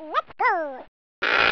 Let's go!